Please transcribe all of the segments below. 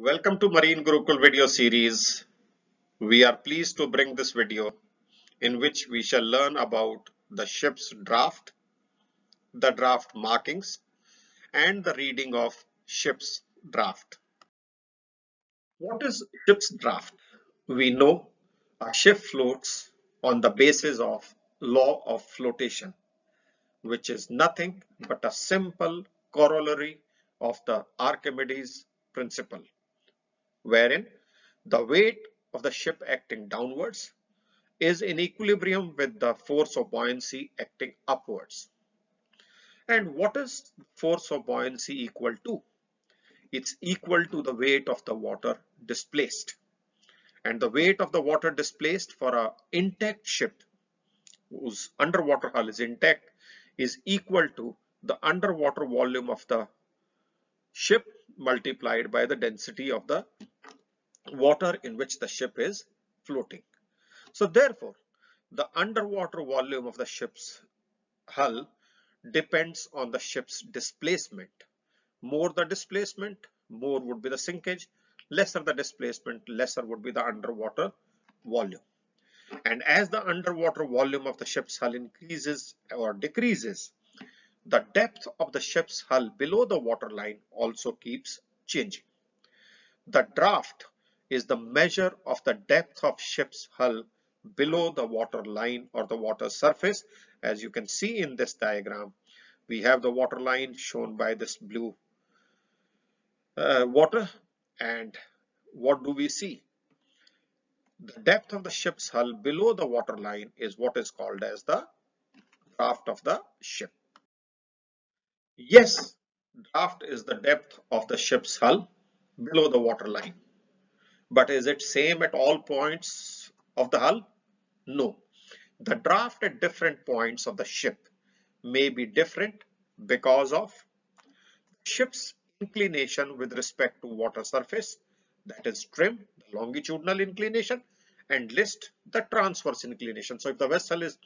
Welcome to Marine Gurukul video series. We are pleased to bring this video in which we shall learn about the ship's draft, the draft markings and the reading of ship's draft. What is ship's draft? We know a ship floats on the basis of law of flotation which is nothing but a simple corollary of the Archimedes principle wherein the weight of the ship acting downwards is in equilibrium with the force of buoyancy acting upwards. And what is force of buoyancy equal to? It's equal to the weight of the water displaced. And the weight of the water displaced for an intact ship whose underwater hull is intact is equal to the underwater volume of the ship multiplied by the density of the water in which the ship is floating. So therefore, the underwater volume of the ship's hull depends on the ship's displacement. More the displacement, more would be the sinkage. Lesser the displacement, lesser would be the underwater volume. And as the underwater volume of the ship's hull increases or decreases, the depth of the ship's hull below the waterline also keeps changing. The draft is the measure of the depth of ship's hull below the water line or the water surface. As you can see in this diagram, we have the water line shown by this blue uh, water and what do we see? The depth of the ship's hull below the water line is what is called as the draft of the ship. Yes, draft is the depth of the ship's hull below the water line. But is it same at all points of the hull? No. The draft at different points of the ship may be different because of ship's inclination with respect to water surface that is trim, the longitudinal inclination and list the transverse inclination. So if the vessel is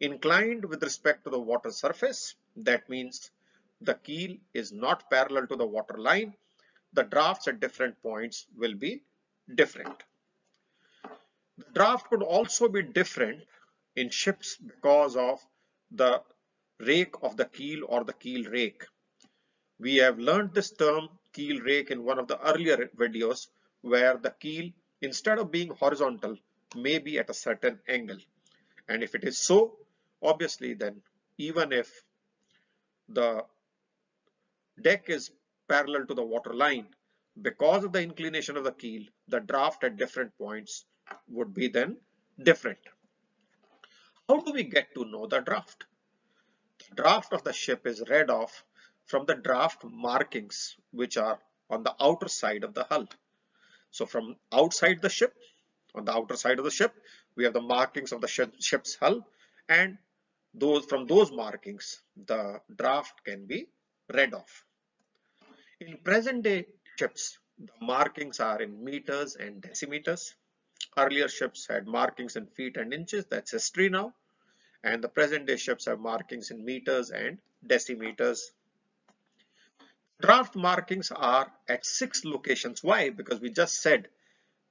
inclined with respect to the water surface, that means the keel is not parallel to the water line. The drafts at different points will be different. The draft could also be different in ships because of the rake of the keel or the keel rake. We have learned this term keel rake in one of the earlier videos where the keel instead of being horizontal may be at a certain angle. And if it is so, obviously then even if the deck is parallel to the water line, because of the inclination of the keel, the draft at different points would be then different. How do we get to know the draft? The draft of the ship is read off from the draft markings which are on the outer side of the hull. So from outside the ship, on the outer side of the ship, we have the markings of the ship's hull and those from those markings, the draft can be read off. In present day ships, the markings are in meters and decimeters. Earlier ships had markings in feet and inches, that's history now. And the present day ships have markings in meters and decimeters. Draft markings are at six locations. Why? Because we just said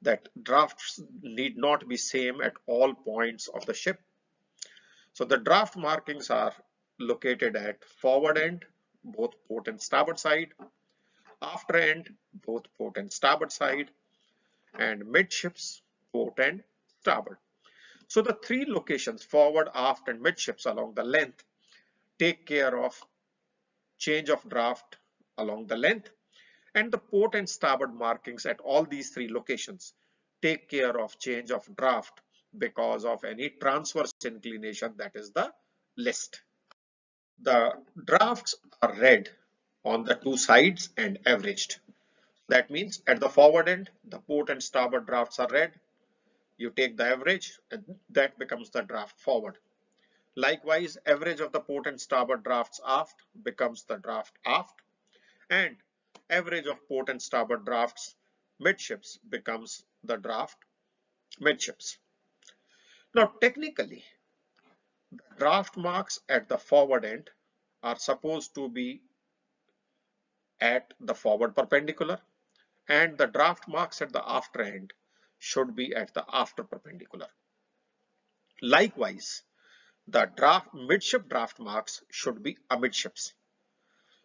that drafts need not be same at all points of the ship. So the draft markings are located at forward end, both port and starboard side, after end both port and starboard side and midships port and starboard. So the three locations forward, aft and midships along the length take care of change of draft along the length and the port and starboard markings at all these three locations take care of change of draft because of any transverse inclination that is the list. The drafts are read on the two sides and averaged. That means at the forward end, the port and starboard drafts are read. You take the average and that becomes the draft forward. Likewise, average of the port and starboard drafts aft becomes the draft aft and average of port and starboard drafts midships becomes the draft midships. Now technically, the draft marks at the forward end are supposed to be at the forward perpendicular and the draft marks at the after end should be at the after perpendicular. Likewise, the draft midship draft marks should be amidships.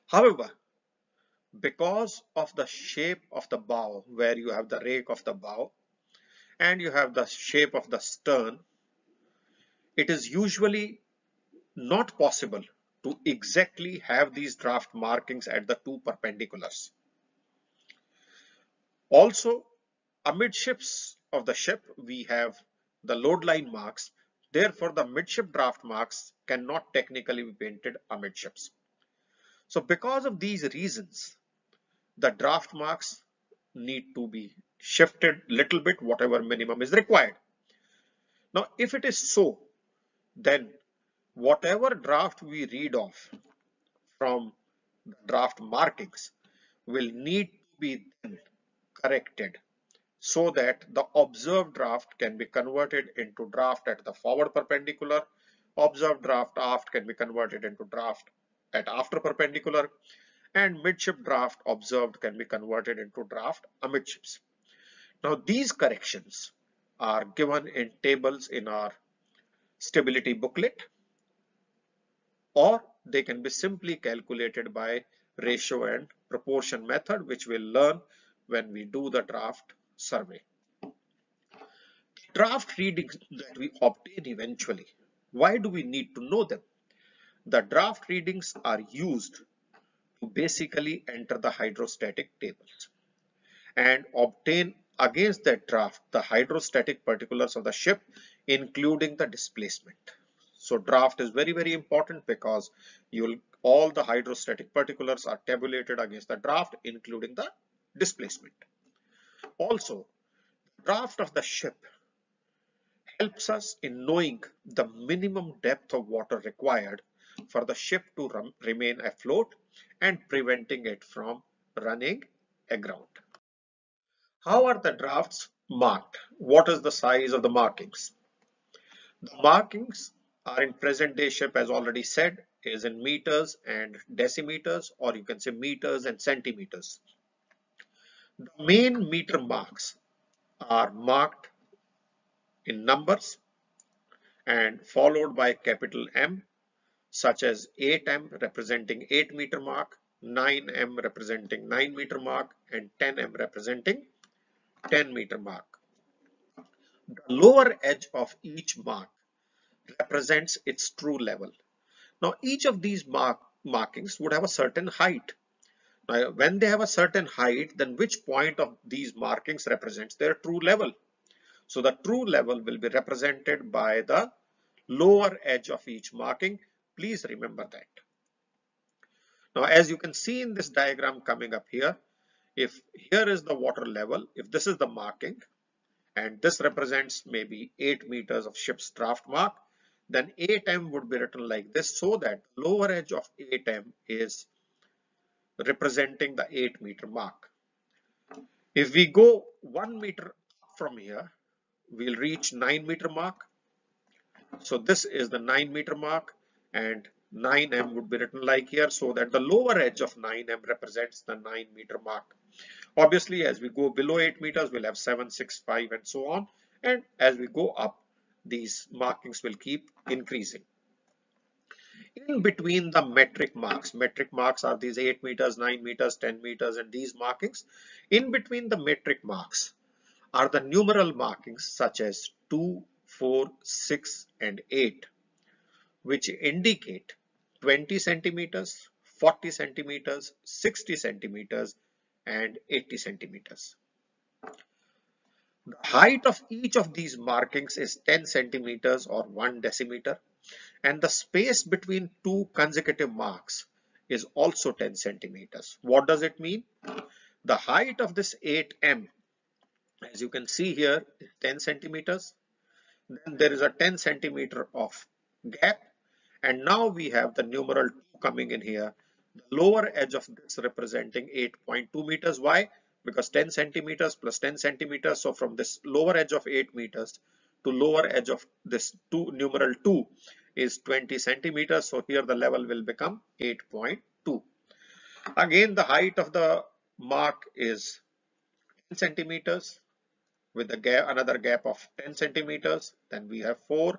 However, because of the shape of the bow where you have the rake of the bow and you have the shape of the stern, it is usually not possible to exactly have these draft markings at the two perpendiculars. Also, amidships of the ship, we have the load line marks. Therefore, the midship draft marks cannot technically be painted amidships. So because of these reasons, the draft marks need to be shifted little bit, whatever minimum is required. Now, if it is so, then whatever draft we read off from draft markings will need to be then corrected so that the observed draft can be converted into draft at the forward perpendicular. Observed draft aft can be converted into draft at after perpendicular and midship draft observed can be converted into draft amidships. Now these corrections are given in tables in our stability booklet or they can be simply calculated by ratio and proportion method which we'll learn when we do the draft survey. Draft readings that we obtain eventually, why do we need to know them? The draft readings are used to basically enter the hydrostatic tables and obtain against that draft the hydrostatic particulars of the ship including the displacement. So draft is very very important because you'll all the hydrostatic particulars are tabulated against the draft including the displacement. Also, draft of the ship helps us in knowing the minimum depth of water required for the ship to remain afloat and preventing it from running aground. How are the drafts marked? What is the size of the markings? The markings are in present day ship as already said is in meters and decimeters or you can say meters and centimeters. The main meter marks are marked in numbers and followed by capital M such as 8m representing 8 meter mark, 9m representing 9 meter mark and 10m representing 10 meter mark. The lower edge of each mark represents its true level. Now each of these mark markings would have a certain height. Now when they have a certain height then which point of these markings represents their true level. So the true level will be represented by the lower edge of each marking Please remember that. Now, as you can see in this diagram coming up here, if here is the water level, if this is the marking, and this represents maybe 8 meters of ship's draft mark, then 8m would be written like this so that lower edge of 8m is representing the 8 meter mark. If we go 1 meter from here, we'll reach 9 meter mark. So this is the 9 meter mark and 9m would be written like here so that the lower edge of 9m represents the 9 meter mark. Obviously as we go below 8 meters we'll have 7, 6, 5 and so on and as we go up these markings will keep increasing. In between the metric marks, metric marks are these 8 meters, 9 meters, 10 meters and these markings. In between the metric marks are the numeral markings such as 2, 4, 6 and 8 which indicate 20 centimeters, 40 centimeters, 60 centimeters and 80 centimeters. The height of each of these markings is 10 centimeters or 1 decimeter and the space between two consecutive marks is also 10 centimeters. What does it mean? The height of this 8m as you can see here, is 10 centimeters then there is a 10 centimeter of gap and now we have the numeral 2 coming in here the lower edge of this representing 8.2 meters why because 10 centimeters plus 10 centimeters so from this lower edge of 8 meters to lower edge of this 2 numeral 2 is 20 centimeters so here the level will become 8.2 again the height of the mark is 10 centimeters with a gap, another gap of 10 centimeters. Then we have 4,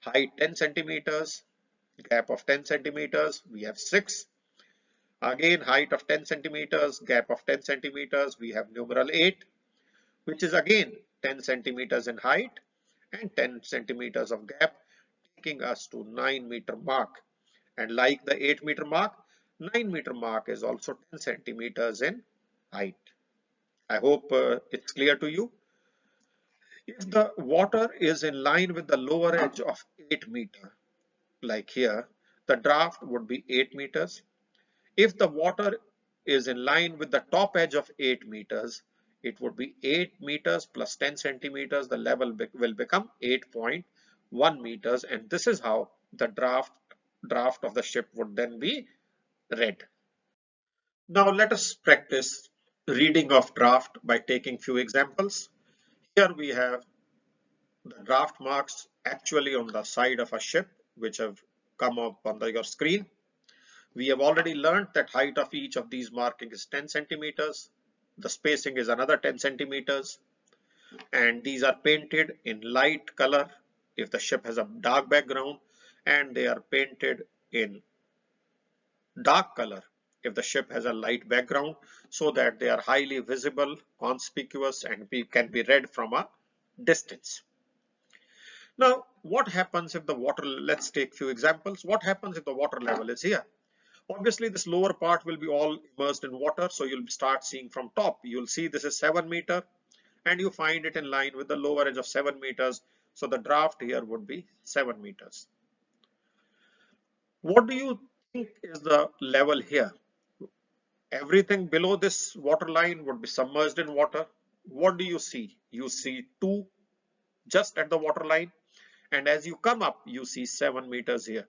height 10 centimeters, gap of 10 centimeters. We have 6. Again, height of 10 centimeters, gap of 10 centimeters. We have numeral 8, which is again 10 centimeters in height and 10 centimeters of gap, taking us to 9 meter mark. And like the 8 meter mark, 9 meter mark is also 10 centimeters in height. I hope uh, it's clear to you. If the water is in line with the lower edge of 8 meter, like here, the draft would be 8 meters. If the water is in line with the top edge of 8 meters, it would be 8 meters plus 10 centimeters. The level be will become 8.1 meters. And this is how the draft, draft of the ship would then be read. Now let us practice reading of draft by taking few examples. Here we have the draft marks actually on the side of a ship which have come up on the, your screen. We have already learned that height of each of these markings is 10 centimeters. The spacing is another 10 centimeters. And these are painted in light color if the ship has a dark background and they are painted in dark color if the ship has a light background so that they are highly visible, conspicuous and can be read from a distance. Now, what happens if the water, let's take a few examples. What happens if the water level is here? Obviously, this lower part will be all immersed in water. So you'll start seeing from top. You'll see this is 7 meter and you find it in line with the lower edge of 7 meters. So the draft here would be 7 meters. What do you think is the level here? Everything below this water line would be submerged in water. What do you see? You see 2 just at the water line and as you come up you see 7 meters here.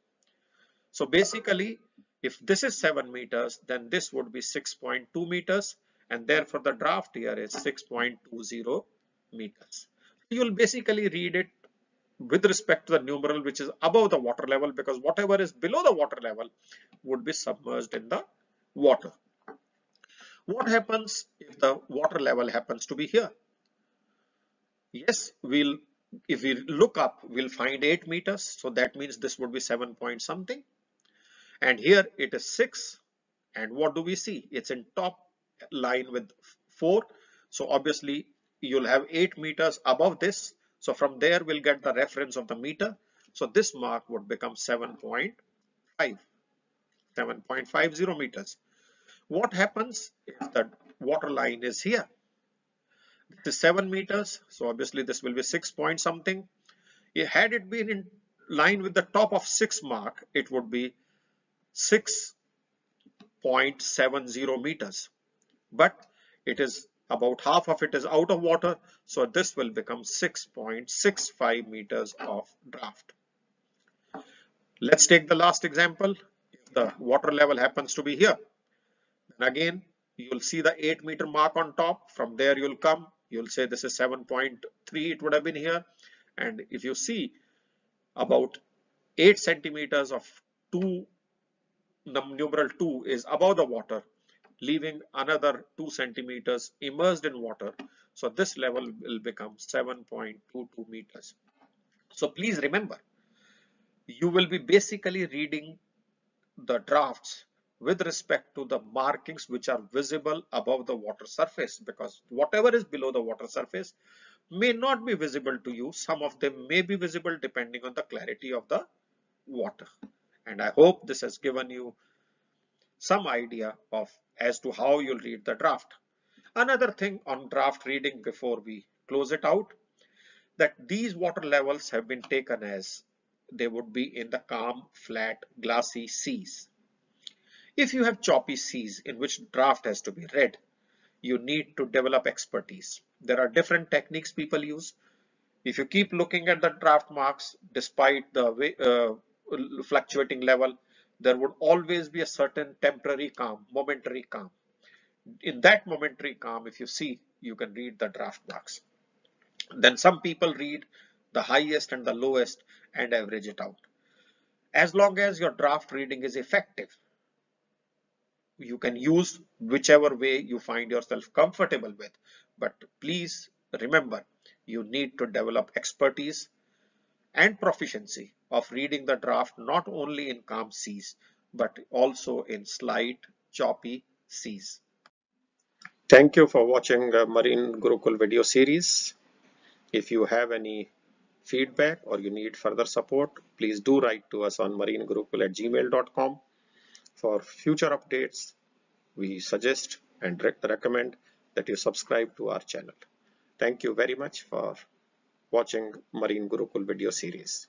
So basically if this is 7 meters then this would be 6.2 meters and therefore the draft here is 6.20 meters. You'll basically read it with respect to the numeral which is above the water level because whatever is below the water level would be submerged in the water. What happens if the water level happens to be here? Yes, we'll if we look up, we'll find 8 meters. So that means this would be 7 point something. And here it is 6. And what do we see? It's in top line with 4. So obviously you'll have 8 meters above this. So from there we'll get the reference of the meter. So this mark would become 7.5. 7.50 meters. What happens if the water line is here? This is 7 meters. So obviously this will be 6 point something. Had it been in line with the top of 6 mark, it would be 6.70 meters. But it is about half of it is out of water. So this will become 6.65 meters of draft. Let's take the last example. If the water level happens to be here, then again, you'll see the 8 meter mark on top. From there, you'll come you'll say this is 7.3 it would have been here and if you see about 8 centimeters of 2 numeral 2 is above the water leaving another 2 centimeters immersed in water so this level will become 7.22 meters so please remember you will be basically reading the drafts with respect to the markings which are visible above the water surface because whatever is below the water surface may not be visible to you. Some of them may be visible depending on the clarity of the water. And I hope this has given you some idea of as to how you'll read the draft. Another thing on draft reading before we close it out that these water levels have been taken as they would be in the calm, flat, glassy seas. If you have choppy seas in which draft has to be read, you need to develop expertise. There are different techniques people use. If you keep looking at the draft marks, despite the uh, fluctuating level, there would always be a certain temporary calm, momentary calm. In that momentary calm, if you see, you can read the draft marks. Then some people read the highest and the lowest and average it out. As long as your draft reading is effective, you can use whichever way you find yourself comfortable with. But please remember, you need to develop expertise and proficiency of reading the draft not only in calm seas, but also in slight, choppy seas. Thank you for watching the Marine Gurukul video series. If you have any feedback or you need further support, please do write to us on marinegurukul at gmail.com. For future updates, we suggest and recommend that you subscribe to our channel. Thank you very much for watching Marine Gurukul video series.